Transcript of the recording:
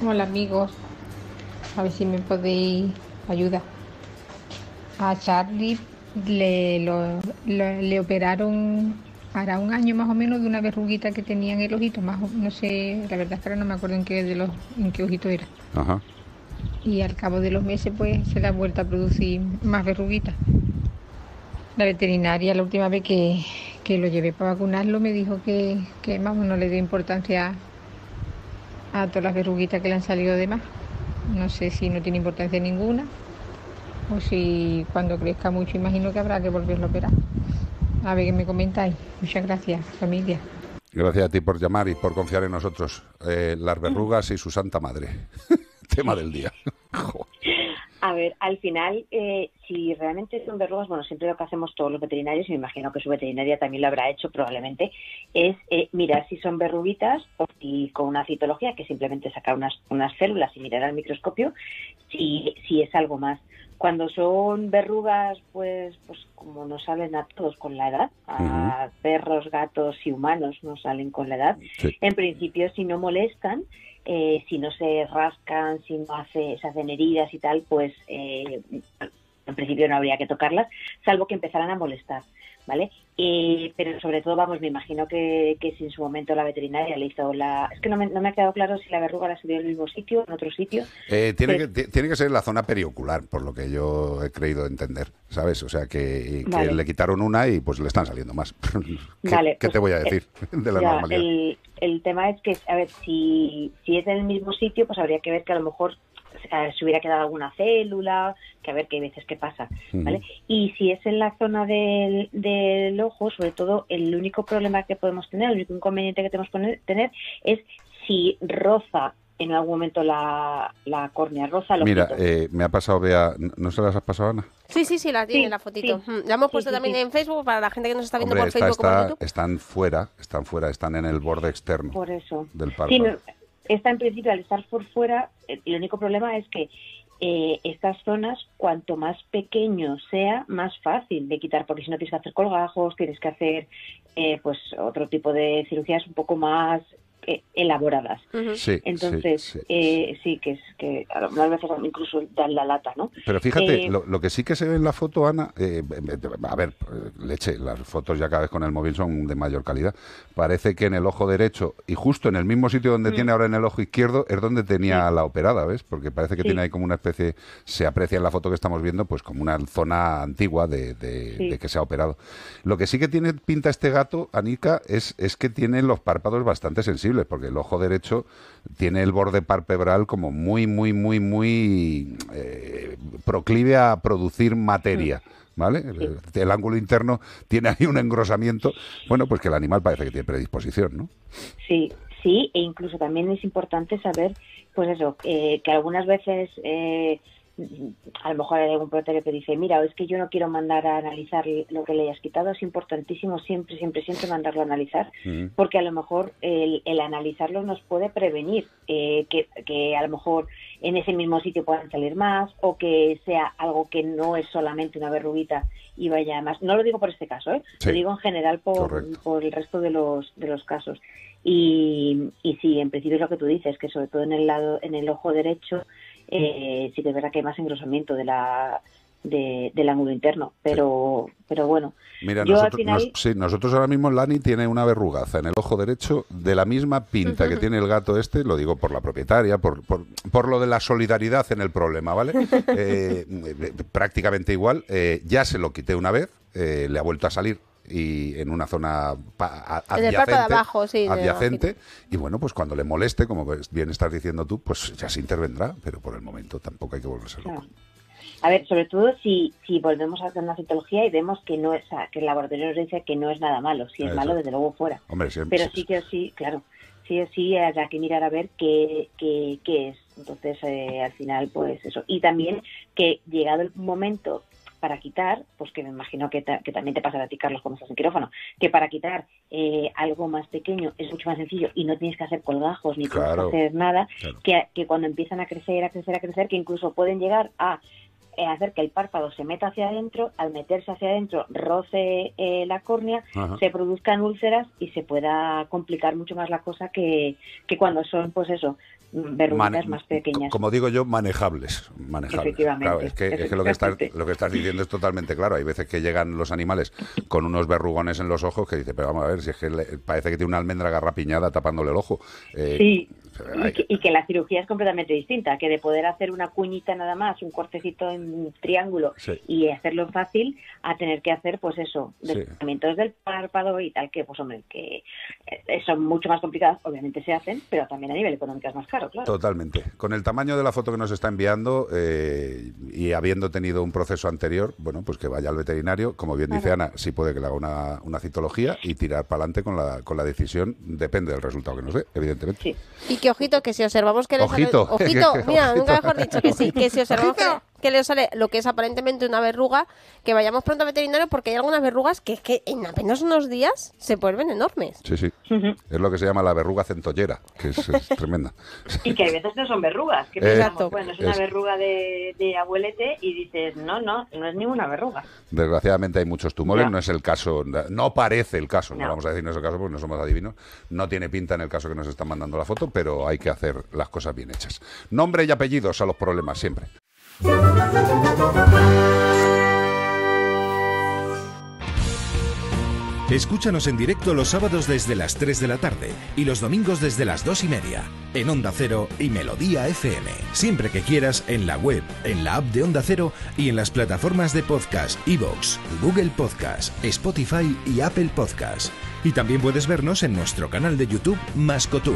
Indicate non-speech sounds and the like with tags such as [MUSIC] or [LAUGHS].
Hola amigos, a ver si me podéis ayudar. A Charlie le, lo- le operaron hará un año más o menos de una verruguita que tenía en el ojito, más o- no sé, la verdad es que ahora no me acuerdo en qué, de los, en qué ojito era. Ajá. Y al cabo de los meses pues se le ha vuelto a producir más verruguitas. La veterinaria la última vez que, que lo llevé para vacunarlo me dijo que, que vamos, no le dio importancia a todas las verruguitas que le han salido de más. No sé si no tiene importancia ninguna o si cuando crezca mucho imagino que habrá que volverlo a operar. A ver qué me comentáis. Muchas gracias, familia. Gracias a ti por llamar y por confiar en nosotros. Eh, las verrugas y su santa madre. [LAUGHS] Tema del día. [LAUGHS] A ver, al final, eh, si realmente son verrugas, bueno, siempre lo que hacemos todos los veterinarios, y me imagino que su veterinaria también lo habrá hecho probablemente, es eh, mirar si son verruguitas o si con una citología, que simplemente sacar unas, unas células y mirar al microscopio, si, si es algo más. Cuando son verrugas, pues, pues como nos salen a todos con la edad, a perros, gatos y humanos nos salen con la edad, Sí. en principio si no molestan, eh, si no se rascan, si no hace, se hacen heridas y tal, pues eh, en principio no habría que tocarlas, salvo que empezaran a molestar, ¿vale? Eh, pero sobre todo, vamos, me imagino que, que si en su momento la veterinaria le hizo la... Es que no me, no me ha quedado claro si la verruga la subió en el mismo sitio, en otro sitio. Eh, tiene, que, ti- tiene que ser en la zona periocular, por lo que yo he creído entender, ¿sabes? O sea, que, que Vale. le quitaron una y pues le están saliendo más. [LAUGHS] ¿Qué, Vale, qué pues, te voy a eh, decir de la Ya, normalidad? el, el tema es que, a ver, si, si es en el mismo sitio, pues habría que ver que a lo mejor eh, se hubiera quedado alguna célula, que a ver qué veces qué pasa, ¿vale? Y si es en la zona del, del ojo, sobre todo, el único problema que podemos tener, el único inconveniente que tenemos poner- tener es si roza en algún momento la, la córnea, roza el Mira, eh, me ha pasado, Bea, ¿no se las has pasado, Ana? Sí, sí, sí, la tiene Sí, la fotito. sí. Mm, La hemos Sí, puesto sí, también sí. en Facebook para la gente que nos está viendo Hombre, por esta Facebook YouTube. están fuera, están fuera, están en el borde externo Por eso. del Sí, párpado. Esta en principio al estar por fuera, eh, el único problema es que eh, estas zonas, cuanto más pequeño sea, más fácil de quitar, porque si no tienes que hacer colgajos, tienes que hacer eh, pues otro tipo de cirugías un poco más eh, elaboradas. Sí, Entonces, sí, sí, eh, sí, que es que algunas veces incluso dan la lata, ¿no? Pero fíjate, Eh, lo, lo que sí que se ve en la foto, Ana, eh, a ver, leche, las fotos ya cada vez con el móvil son de mayor calidad. Parece que en el ojo derecho y justo en el mismo sitio donde Mm. tiene ahora en el ojo izquierdo es donde tenía la operada, ¿ves? Porque parece que Sí. tiene ahí como una especie, se aprecia en la foto que estamos viendo, pues como una zona antigua de, de- Sí. de que se ha operado. Lo que sí que tiene pinta este gato, Anika, es, es que tiene los párpados bastante sensibles, porque el ojo derecho tiene el borde palpebral como muy, muy, muy, muy eh, proclive a producir materia. ¿Vale? El, el ángulo interno tiene ahí un engrosamiento. Bueno, pues que el animal parece que tiene predisposición, ¿no? Sí, sí, e incluso también es importante saber, pues eso, eh, que algunas veces eh, a lo mejor hay algún propietario que dice, mira, es que yo no quiero mandar a analizar lo que le hayas quitado, es importantísimo siempre, siempre, siempre mandarlo a analizar, porque a lo mejor el, el analizarlo nos puede prevenir eh, que, que a lo mejor en ese mismo sitio puedan salir más o que sea algo que no es solamente una verruguita y vaya más. No lo digo por este caso, ¿eh? Sí. lo digo en general por, Correcto. por el resto de los, de los casos. Y, y sí, en principio es lo que tú dices, que sobre todo en el lado, en el ojo derecho, eh, sí que es verdad que hay más engrosamiento de la, de- del ángulo interno, pero, pero bueno. Mira, Yo al nosotros, final- nos- sí, nosotros ahora mismo Lani tiene una verrugaza en el ojo derecho de la misma pinta que tiene el gato este, lo digo por la propietaria, por, por, por lo de la solidaridad en el problema, ¿vale? [LAUGHS] Eh, eh, prácticamente igual. Eh, ya se lo quité una vez, eh, le ha vuelto a salir y en una zona pa- a- En el párpado de adyacente, abajo, sí, de adyacente y bueno, pues cuando le moleste, como ves- bien estás diciendo tú, pues ya se intervendrá, pero por el momento tampoco hay que volverse loco. Claro. A ver, sobre todo si, si volvemos a hacer una citología y vemos que no es, que el laboratorio nos dice que no es nada malo, si es Eso. malo desde luego fuera. Hombre, siempre, Pero sí que sí, claro, sí o sí habrá que mirar a ver qué, qué, qué es. Entonces, eh, al final, pues eso. Y también que llegado el momento para quitar, pues que me imagino que, ta- que también te pasará a ti, Carlos, cuando estás en quirófano, que para quitar eh, algo más pequeño es mucho más sencillo y no tienes que hacer colgajos ni Claro. tienes que hacer nada, Claro. que, que cuando empiezan a crecer, a crecer, a crecer, que incluso pueden llegar a eh, hacer que el párpado se meta hacia adentro, al meterse hacia adentro roce eh, la córnea, Ajá. se produzcan úlceras y se pueda complicar mucho más la cosa que, que cuando son, pues eso, verruguitas más pequeñas. Como digo yo, manejables. manejables. Efectivamente. es que, es que lo, que estás, lo que estás diciendo es totalmente claro. Hay veces que llegan los animales con unos verrugones en los ojos que dice, pero vamos a ver, si es que parece que tiene una almendra garrapiñada tapándole el ojo. Eh, sí. Y que, la cirugía es completamente distinta, que de poder hacer una cuñita nada más, un cortecito en triángulo y hacerlo fácil, a tener que hacer, pues eso, desplazamientos del párpado y tal, que, pues hombre, que eh, son mucho más complicados, obviamente se hacen, pero también a nivel económico es más caro, claro. Totalmente. Con el tamaño de la foto que nos está enviando eh, y habiendo tenido un proceso anterior, bueno, pues que vaya al veterinario, como bien dice Ana, sí puede que le haga una, una citología y tirar para adelante con la, con la decisión, depende del resultado que nos dé, evidentemente. Sí. Y que ojito, que si observamos que... Ojito. ojito, [LAUGHS] mira, nunca mejor dicho que sí, que si observamos que le sale lo que es aparentemente una verruga, que vayamos pronto al veterinario porque hay algunas verrugas que, que en apenas unos días se vuelven enormes. Sí, sí. Es lo que se llama la verruga centollera, que es, [LAUGHS] tremenda. Y que a veces no son verrugas, que pensamos, bueno, es una verruga de, abuelete y dices, no, no, no es ninguna verruga. Desgraciadamente hay muchos tumores, no, es el caso, no parece el caso, no. vamos a decir no es el caso porque no somos adivinos, no tiene pinta en el caso que nos están mandando la foto, pero hay que hacer las cosas bien hechas. Nombre y apellidos a los problemas siempre. Escúchanos en directo los sábados desde las 3 de la tarde y los domingos desde las 2 y media en Onda Cero y Melodía FM. Siempre que quieras en la web, en la app de Onda Cero y en las plataformas de podcast iVoox, Google Podcast, Spotify y Apple Podcast. Y también puedes vernos en nuestro canal de YouTube Mascotú.